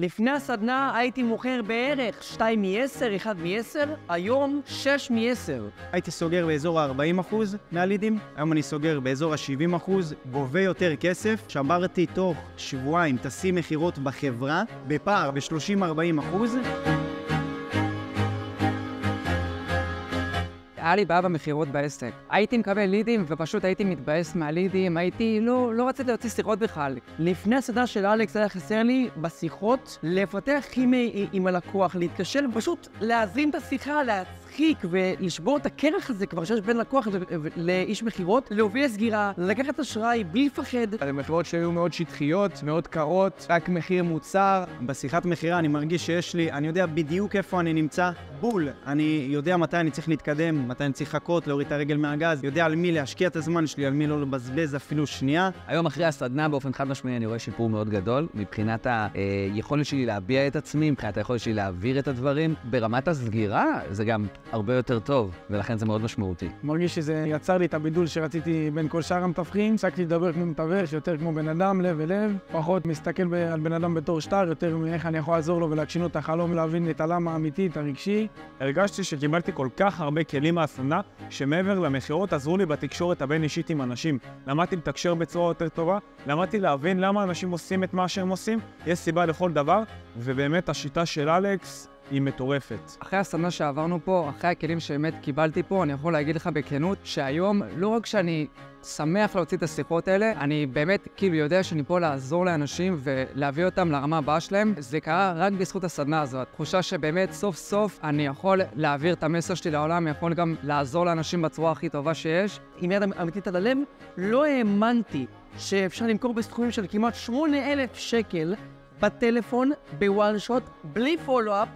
לפני הסדנה הייתי מוכר בערך 2 מ-10, 1 מ-10, היום 6 מ-10. הייתי סוגר באזור ה-40% מהלידים, היום אני סוגר באזור ה-70%, גובה יותר כסף, שמרתי תוך שבועיים תשים מכירות בחברה, בפער ב-30-40%. היה לי בעיה במכירות בעסק. הייתי מקבל לידים ופשוט הייתי מתבאס מהלידים, הייתי, לא, לא רציתי להוציא שיחות בכלל. לפני הסדנה של אלכס היה חסר לי בשיחות לפתח כימי עם הלקוח, להתקשר ופשוט להזרים את השיחה, להצחיק ולשבור את הקרח הזה כבר שיש בין לקוח לאיש מכירות, להוביל לסגירה, לקחת אשראי בלי לפחד. אלה מכירות שהיו מאוד שטחיות, מאוד קרות, רק מחיר מוצר. בשיחת מכירה אני מרגיש שיש לי, אני יודע בדיוק איפה אני נמצא, בול. אני יודע מתי אני צריך להתקדם, מתי אני צריך לחכות, להוריד את הרגל מהגז, יודע על מי להשקיע את הזמן שלי, על מי לא לבזבז אפילו שנייה. היום אחרי הסדנה באופן חד משמעי אני רואה שיפור מאוד גדול מבחינת היכולת שלי להביע את עצמי, מבחינת היכולת שלי להעביר את הדברים. ברמת הסגירה זה גם הרבה יותר טוב, ולכן זה מאוד משמעותי. מרגיש שזה יצר לי את הבידול שרציתי בין כל שאר המתווכים. הפסקתי לדבר כמו מתווך, יותר כמו בן אדם, לב אל לב. פחות מסתכל על בן אדם בתור שטר, יותר מאיך אני יכול לעזור לו ולהגשים לו את החלום, להבין את הלמה האמיתי, את הרגשי. הרגשתי שקיבלתי כל כך הרבה כלים מהסדנה, שמעבר למכירות עזרו לי בתקשורת הבין-אישית עם אנשים. למדתי לתקשר בצורה יותר טובה, למדתי להבין למה אנשים עושים את מה שהם עושים, יש סיבה לכל דבר, ובאמת השיטה של אלכס היא מטורפת. אחרי הסדנה שעברנו פה, אחרי הכלים שבאמת קיבלתי פה, אני יכול להגיד לך בכנות, שהיום לא רק שאני שמח להוציא את השיחות האלה, אני באמת כאילו יודע שאני פה לעזור לאנשים ולהביא אותם לרמה הבאה שלהם. זה קרה רק בזכות הסדנה הזאת. תחושה שבאמת סוף סוף אני יכול להעביר את המסר שלי לעולם, יכול גם לעזור לאנשים בצורה הכי טובה שיש. עם יד אמיתית על הלב, לא האמנתי שאפשר למכור בסכומים של כמעט 8,000 שקל בטלפון, בוואן שוט, בלי פולו-אפ,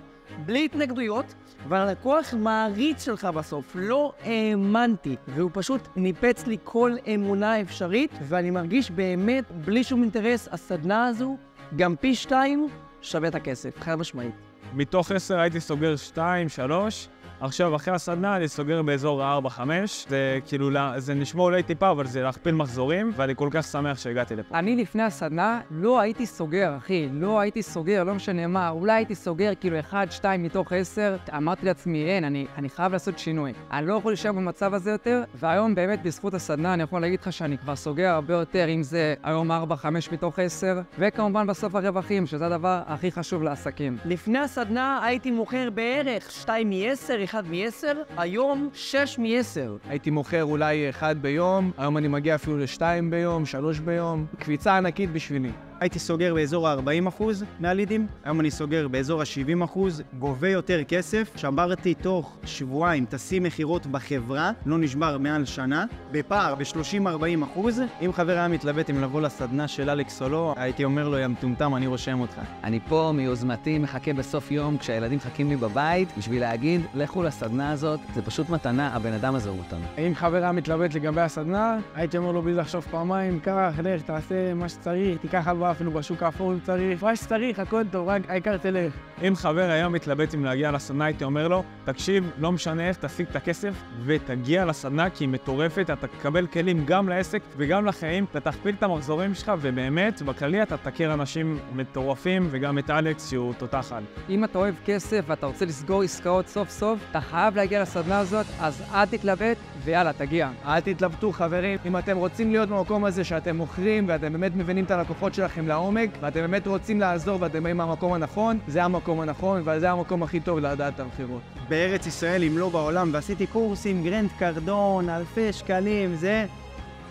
בלי התנגדויות, והלקוח מעריץ שלך בסוף. לא האמנתי. והוא פשוט ניפץ לי כל אמונה אפשרית, ואני מרגיש באמת, בלי שום אינטרס, הסדנה הזו, גם פי שתיים, שווה את הכסף, חד משמעית. מתוך 10 הייתי סוגר 2, 3, עכשיו אחרי הסדנה אני סוגר באזור ה-4-5. זה כאילו, זה נשמע אולי טיפה, אבל זה להכפיל מחזורים, ואני כל כך שמח שהגעתי לפה. אני לפני הסדנה לא הייתי סוגר, אחי, לא הייתי סוגר, לא משנה מה, אולי הייתי סוגר כאילו 1, 2 מתוך 10, אמרתי לעצמי, אין, אני, אני חייב לעשות שינוי. אני לא יכול להישאר במצב הזה יותר, והיום באמת בזכות הסדנה אני יכול להגיד לך שאני כבר סוגר הרבה יותר, אם זה היום 4, 5 מתוך 10, וכמובן בסוף הרווחים, שזה הדבר הכי חשוב לעסקים. לפני הסדנה הייתי מוכר בערך 2 מ-10, 1 מ-10, היום 6 מ-10. הייתי מוכר אולי אחד ביום, היום אני מגיע אפילו לשתיים ביום, שלוש ביום. קפיצה ענקית בשבילי. הייתי סוגר באזור ה-40% מהלידים, היום אני סוגר באזור ה-70%, גובה יותר כסף, שמרתי תוך שבועיים תשים מכירות בחברה, לא נשבר מעל שנה, בפער ב-30-40%. אם חבר היה מתלבט אם לבוא לסדנה של אלכס או לא, הייתי אומר לו, יא מטומטם, אני רושם אותך. אני פה מיוזמתי מחכה בסוף יום כשהילדים מחכים לי בבית בשביל להגיד, לכו לסדנה הזאת, זה פשוט מתנה, הבן אדם הזה הוא מתנה. אם חבר היה מתלבט לגבי הסדנה, הייתי אומר לו בלי לחשוב פעמיים, קח, לך, תעשה מה שצריך, תיקח הלוואה אפילו בשוק האפור אם צריך, מה שצריך, הכל טוב, רק העיקר תלך. אם חבר היה מתלבט אם להגיע לסדנה, הייתי אומר לו, תקשיב, לא משנה איך, תשיג את הכסף ותגיע לסדנה כי היא מטורפת, אתה תקבל כלים גם לעסק וגם לחיים, אתה תכפיל את המחזורים שלך, ובאמת, בכללי אתה תכיר אנשים מטורפים, וגם את אלכס שהוא תותח על. אם אתה אוהב כסף ואתה רוצה לסגור עסקאות סוף סוף, אתה חייב להגיע לסדנה הזאת, אז אל תתלבט ויאללה, תגיע. אל תתלבטו חברים, אם אתם רוצים להיות במקום הזה שאתם מוכרים ואתם באמת מבינים את הלקוחות שלכם לעומק ואתם באמת רוצים לעזור ואתם באים מהמקום הנכון, זה המקום הנכון וזה המקום הכי טוב לדעת את המכירות. בארץ ישראל, אם לא בעולם, ועשיתי קורסים, גרנט קרדון, אלפי שקלים, זה...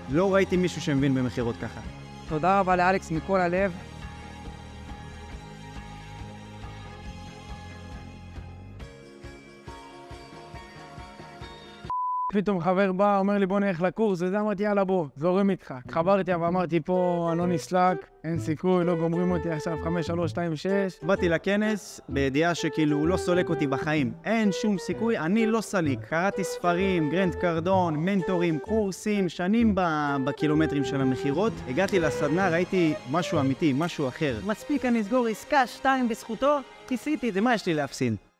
לא ראיתי מישהו שמבין במכירות ככה. תודה רבה לאלכס מכל הלב, פתאום חבר בא, אומר לי בוא נלך לקורס, וזה אמרתי יאללה בוא, זורם איתך. התחברתי ואמרתי פה, אני לא נסלק, אין סיכוי, לא גומרים אותי עכשיו 5, 3, 2, 6. באתי לכנס בידיעה שכאילו הוא לא סולק אותי בחיים. אין שום סיכוי, אני לא סליק. קראתי ספרים, גרנט קרדון, מנטורים, קורסים, שנים ב- בקילומטרים של המכירות. הגעתי לסדנה, ראיתי משהו אמיתי, משהו אחר. מספיק אני אסגור עסקה, שתיים בזכותו, כיסיתי את זה, מה יש לי להפסיד?